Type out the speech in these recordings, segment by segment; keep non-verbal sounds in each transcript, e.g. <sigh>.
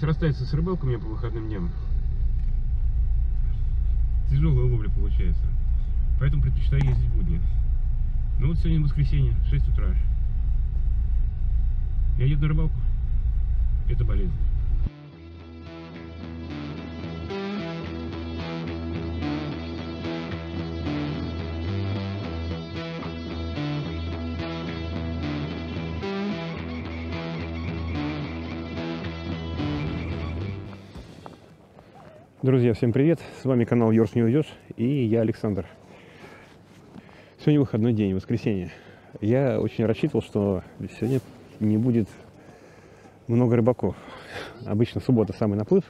срастается с рыбалкой у меня по выходным дням. Тяжелая ловля получается. Поэтому предпочитаю ездить в будни. Ну вот сегодня воскресенье, 6 утра. Я еду на рыбалку. Это болезнь. Друзья, всем привет! С вами канал Йорш не уйдешь и я Александр. Сегодня выходной день, воскресенье. Я очень рассчитывал, что сегодня не будет много рыбаков. Обычно суббота самый наплыв,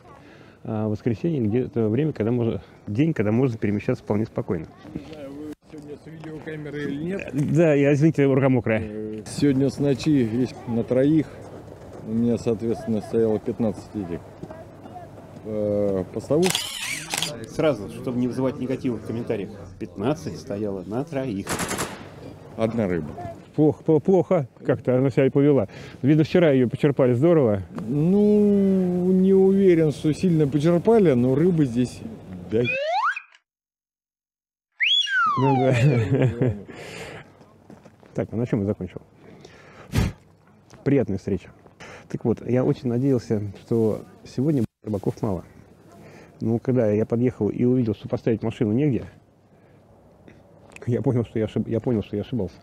а воскресенье где-то время, когда можно, день, когда можно перемещаться вполне спокойно. Не знаю, вы сегодня с видеокамеры или нет. Да, я, извините, рука мокрая. Э, Сегодня с ночи есть на троих. У меня, соответственно, стояло 15 этих э, постовых. Сразу, чтобы не вызывать негативных комментариев. 15 стояло на троих. Одна рыба. Плохо, плохо, плохо как-то она себя и повела. Видно, вчера ее почерпали здорово. Ну, не уверен, что сильно почерпали, но рыбы здесь... Да, Ну да. <laughs> Так, а на чем я закончил? Приятная встреча. Так вот, я очень надеялся, что сегодня рыбаков мало. Но когда я подъехал и увидел, что поставить машину негде, я понял, что я, ошиб... я понял, что я ошибался.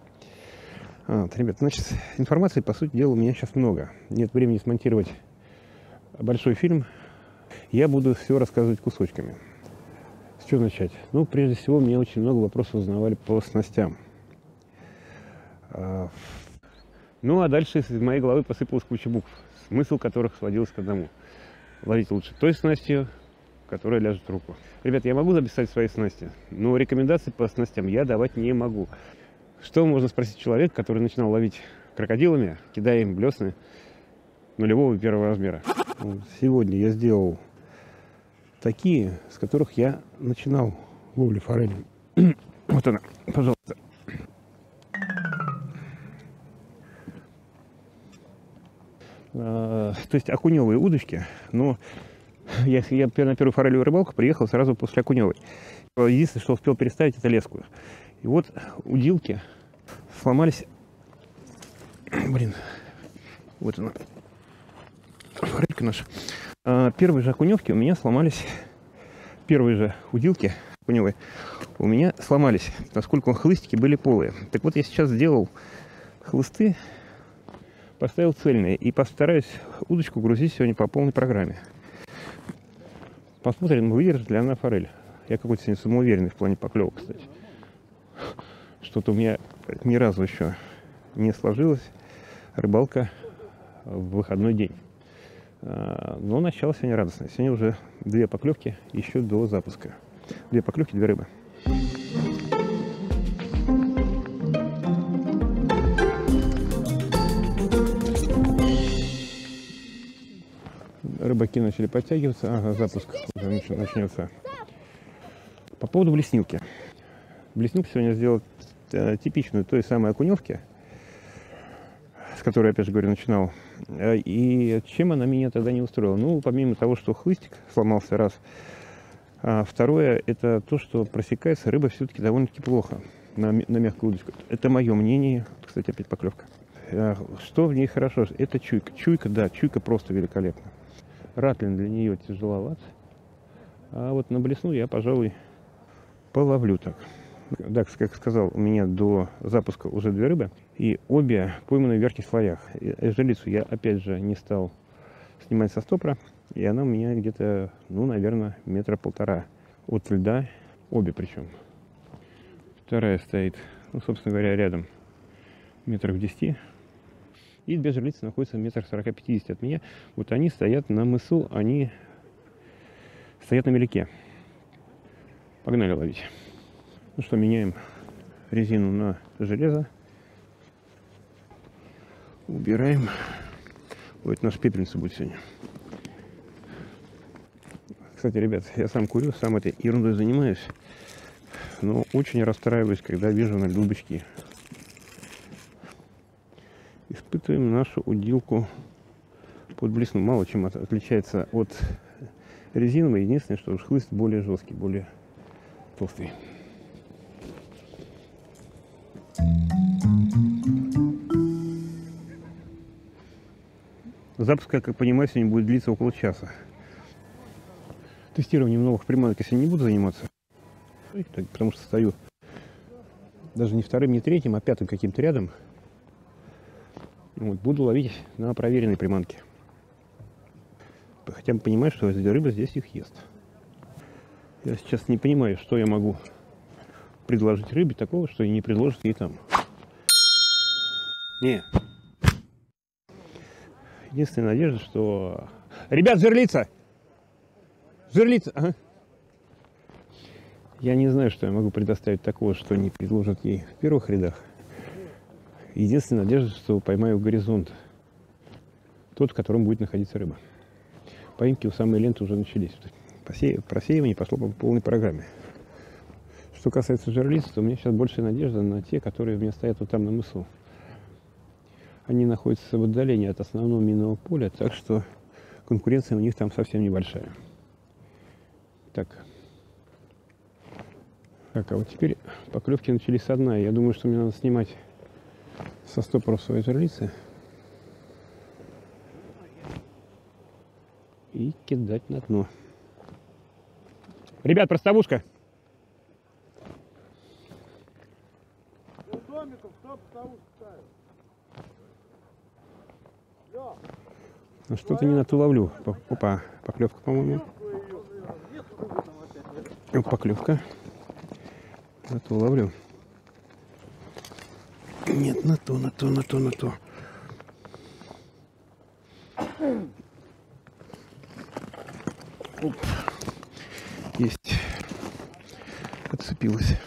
А, вот, ребят, значит, информации, по сути дела, у меня сейчас много. Нет времени смонтировать большой фильм. Я буду все рассказывать кусочками. С чего начать? Ну, прежде всего, мне очень много вопросов узнавали по снастям. А, Ну, а дальше из моей головы посыпалась куча букв, смысл которых сводился к одному. Ловить лучше той снастью, которая ляжет в руку. Ребят, я могу записать свои снасти, но рекомендаций по снастям я давать не могу. Что можно спросить человека, который начинал ловить крокодилами, кидая им блесны нулевого и первого размера? Сегодня я сделал такие, с которых я начинал ловлю форели. <coughs> Вот она, пожалуйста. То есть окуневые удочки, но я, я на первую форелевую рыбалку приехал сразу после окуневой. Единственное, что успел переставить, это леску. И вот удилки сломались. <clears throat> Блин, вот она. Форелька наша. А, Первые же окуневки у меня сломались. Первые же удилки окуневые у меня сломались, поскольку хлыстики были полые. Так вот, я сейчас сделал хлысты, поставил цельные и постараюсь удочку грузить сегодня по полной программе. Посмотрим, выдержит ли она форель. Я какой-то сегодня самоуверенный в плане поклевок, кстати. Что-то у меня ни разу еще не сложилась рыбалка в выходной день. А, Но начало сегодня радостное. Сегодня уже две поклевки еще до запуска. Две поклевки, две рыбы. Рыбаки начали подтягиваться. Ага, запуск уже нач- начнется. По поводу блеснилки. Блеснилку сегодня сделал э, типичную той самой окуневки, с которой, опять же говорю, начинал. Э, И чем она меня тогда не устроила? Ну, помимо того, что хлыстик сломался раз, а второе, это то, что просекается рыба все-таки довольно-таки плохо на, на мягкую удочку. Это мое мнение. Кстати, опять поклевка. Э, Что в ней хорошо? Это чуйка. Чуйка, да, чуйка просто великолепна. Ратлин для нее тяжеловат. А вот на блесну я, пожалуй, половлю так. Да, как сказал, у меня до запуска уже две рыбы. И обе пойманы в верхних слоях. И Жилицу я, опять же, не стал снимать со стопора. И она у меня где-то, ну, наверное, метра полтора от льда. Обе причем. Вторая стоит, ну, собственно говоря, рядом. Метрах в десяти. И две жерлицы находятся в метрах 40-50 от меня. Вот они стоят на мысу, они стоят на меляке. Погнали ловить. Ну что, меняем резину на железо. Убираем. Ой, это наша пепельница будет сегодня. Кстати, ребят, я сам курю, сам этой ерундой занимаюсь. Но очень расстраиваюсь, когда вижу на льду. Испытываем нашу удилку под блесну мало чем от- отличается от резиновой. Единственное, что хлыст более жесткий, более толстый. Запуск, как я понимаю, сегодня будет длиться около часа. Тестированием новых приманок я сегодня не буду заниматься. Потому что стою даже не вторым, не третьим, а пятым каким-то рядом. Вот, буду ловить на проверенной приманке. Хотя бы понимаю, что рыба здесь их ест. Я сейчас не понимаю, что я могу предложить рыбе такого, что и не предложит ей там. Не. Единственная надежда, что... Ребят, жерлица! Жерлица! Ага. Я не знаю, что я могу предоставить такого, что не предложат ей в первых рядах. Единственная надежда, что поймаю горизонт. Тот, в котором будет находиться рыба. Поимки у самой ленты уже начались. Просеивание пошло по полной программе. Что касается жерлиц, то у меня сейчас большая надежда на те, которые у меня стоят вот там на мысу. Они находятся в отдалении от основного минного поля, так что конкуренция у них там совсем небольшая. Так. Так, а вот теперь поклевки начались со дна. Я думаю, что мне надо снимать со стопоров свои жерлицы и кидать на дно. Ребят, проставушка! Ну что-то не на ту ловлю. Опа, поклевка, по-моему. Поклевка. На ту ловлю. Нет, на то, на то, на то, на то. Оп. Есть. Отцепилась.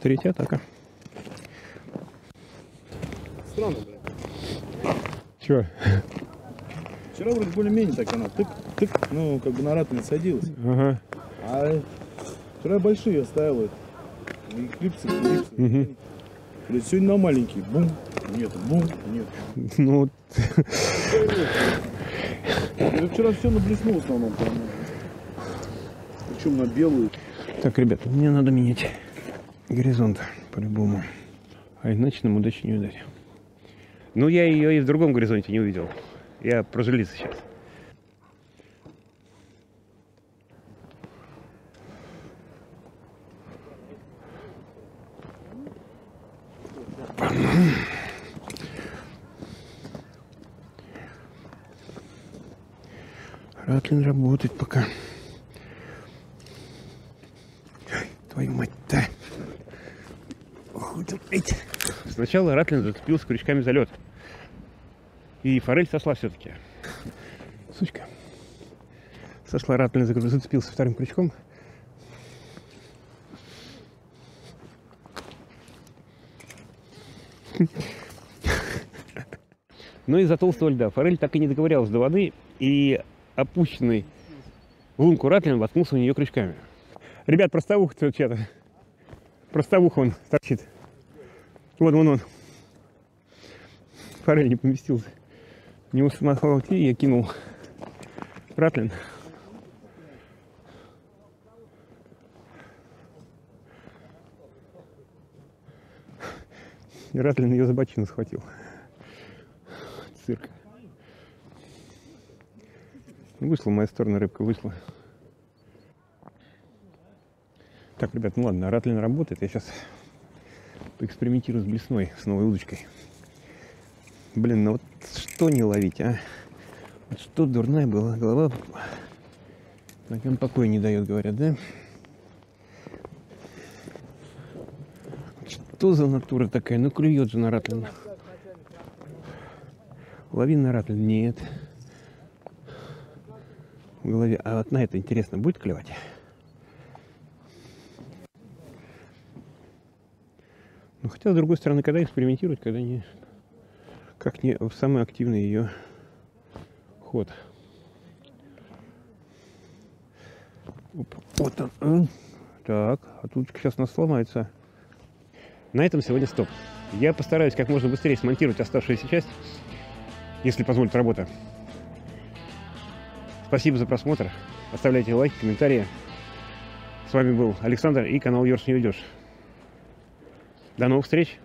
Третья атака. Странно, блин. Чего? Вчера вроде более-менее так она тык-тык, ну, как бы на рад не садилась. Ага. А вчера большие оставила. И клипсы, клипсы. Мгм. Блин, сегодня на маленький. Бум, нет, бум, нет. Ну, Я вчера все на блесну в основном. Там. Причем на белую. Так, ребята, мне надо менять горизонт по-любому. А иначе нам удачи не удать. Ну, я ее и в другом горизонте не увидел. Я про железо сейчас. Ратлин работает пока. Твою мать-то. Сначала Ратлин зацепился крючками за лед. И форель сошла все-таки. Сучка. Сошла Ратлин, за- зацепился вторым крючком. Но из-за толстого льда форель так и не доковырялась до воды, и опущенный лунку Ратлин воткнулся в нее крючками. Ребят, проставуха тут чья-то. Проставуха он торчит. Вон, вон он. Форель не поместился. Не усмахал идти, я кинул Ратлин. И Ратлин ее за бочину схватил. Цирк. Вышла в мою сторону рыбка, вышла. Так, ребят, ну ладно, Ратлин работает. Я сейчас поэкспериментирую с блесной, с новой удочкой. Блин, ну вот что не ловить, а? Вот что дурная была голова. Ногам покоя не дает, говорят, да? Что за натура такая? Ну клюет же на Ратлин. Лови на Ратлин. Нет. В голове. А вот на это интересно, будет клевать? Ну, хотя, с другой стороны, когда экспериментировать, когда не... Как не в самый активный ее ход. Оп, Вот он. Так, а тут сейчас у сломается. На этом сегодня стоп. Я постараюсь как можно быстрее смонтировать оставшуюся часть. если позволит работа. Спасибо за просмотр. Оставляйте лайки, комментарии. С вами был Александр и канал Yours не уйдешь. До новых встреч!